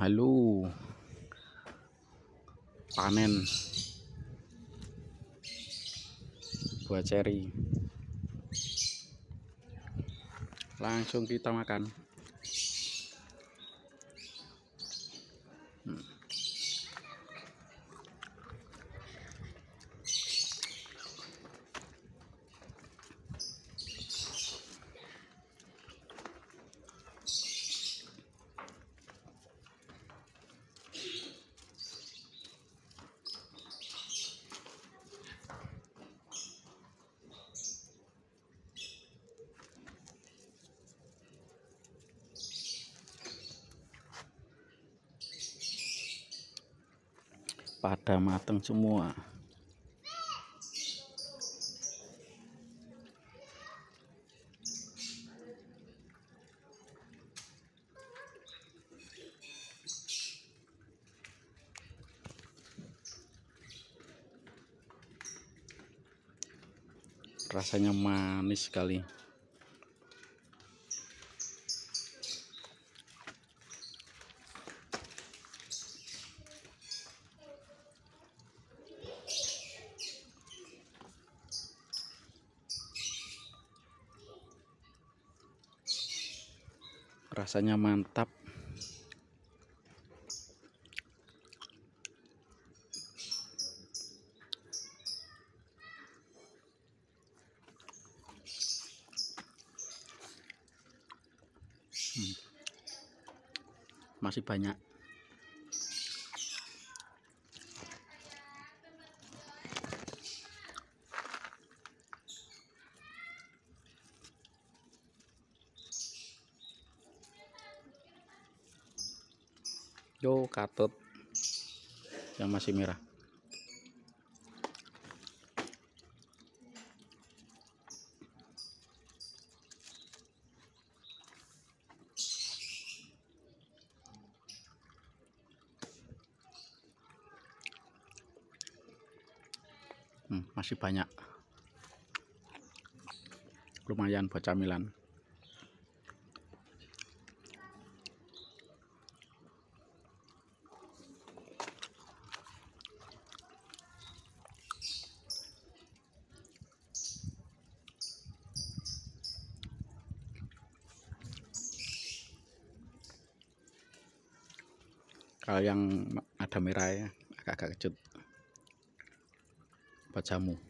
halo. Panen. Buah ceri. Langsung kita makan pada matang semua. Rasanya manis sekali rasanya mantap hmm. masih banyak yo katut. Yang masih merah. Hmm, masih banyak. Lumayan buat camilan kalau yang ada merah ya agak-agak kecut. Buat jamu